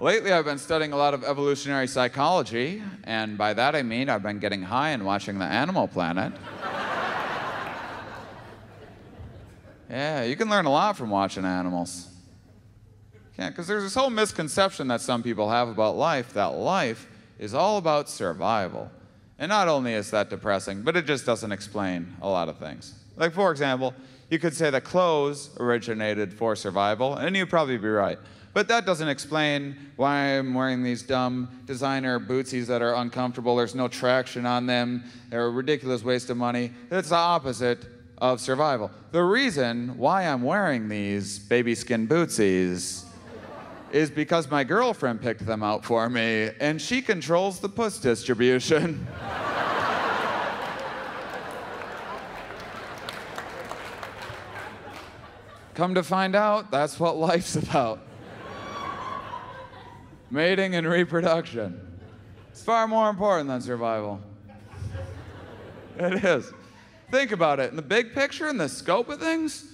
Lately, I've been studying a lot of evolutionary psychology, and by that I mean I've been getting high and watching the Animal Planet. yeah, you can learn a lot from watching animals. Yeah, because there's this whole misconception that some people have about life that life is all about survival. And not only is that depressing, but it just doesn't explain a lot of things. Like, for example, you could say that clothes originated for survival, and you'd probably be right. But that doesn't explain why I'm wearing these dumb designer bootsies that are uncomfortable. There's no traction on them. They're a ridiculous waste of money. It's the opposite of survival. The reason why I'm wearing these baby skin bootsies is because my girlfriend picked them out for me and she controls the puss distribution. Come to find out, that's what life's about mating and reproduction. It's far more important than survival. It is. Think about it. In the big picture, in the scope of things,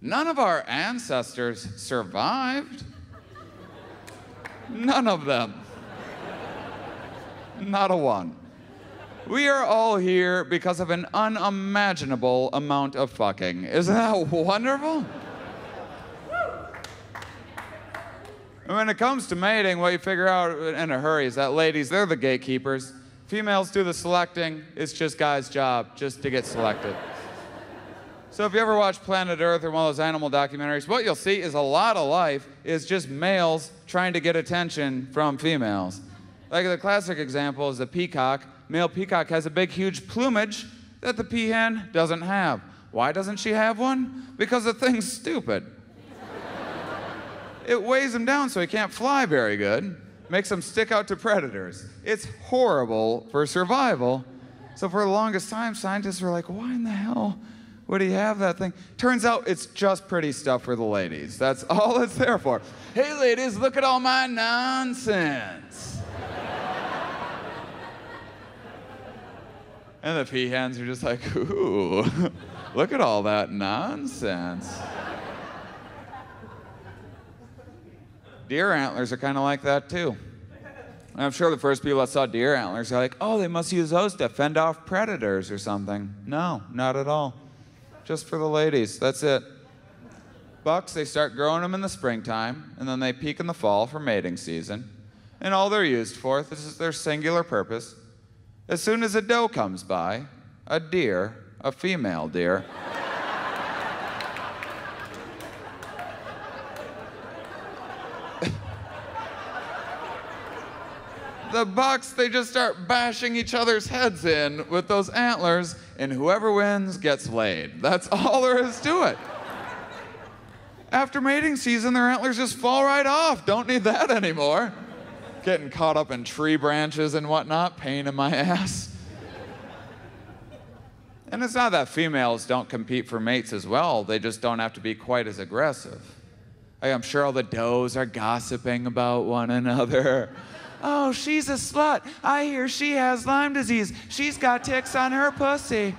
none of our ancestors survived. None of them. Not a one. We are all here because of an unimaginable amount of fucking. Isn't that wonderful? And when it comes to mating, what you figure out in a hurry is that ladies, they're the gatekeepers. Females do the selecting. It's just guys' job, just to get selected. So if you ever watch Planet Earth or one of those animal documentaries, what you'll see is a lot of life is just males trying to get attention from females. Like the classic example is the peacock. Male peacock has a big, huge plumage that the peahen doesn't have. Why doesn't she have one? Because the thing's stupid it weighs him down so he can't fly very good, makes him stick out to predators. It's horrible for survival. So for the longest time, scientists were like, why in the hell would he have that thing? Turns out it's just pretty stuff for the ladies. That's all it's there for. Hey, ladies, look at all my nonsense. and the peahens are just like, ooh, look at all that nonsense. Deer antlers are kind of like that too. I'm sure the first people that saw deer antlers are like, oh, they must use those to fend off predators or something. No, not at all. Just for the ladies. That's it. Bucks, they start growing them in the springtime, and then they peak in the fall for mating season. And all they're used for, this is their singular purpose. As soon as a doe comes by, a deer, a female deer, the bucks, they just start bashing each other's heads in with those antlers, and whoever wins gets laid. That's all there is to it. After mating season, their antlers just fall right off. Don't need that anymore. Getting caught up in tree branches and whatnot, pain in my ass. And it's not that females don't compete for mates as well, they just don't have to be quite as aggressive. I'm sure all the does are gossiping about one another. Oh, she's a slut. I hear she has Lyme disease. She's got ticks on her pussy.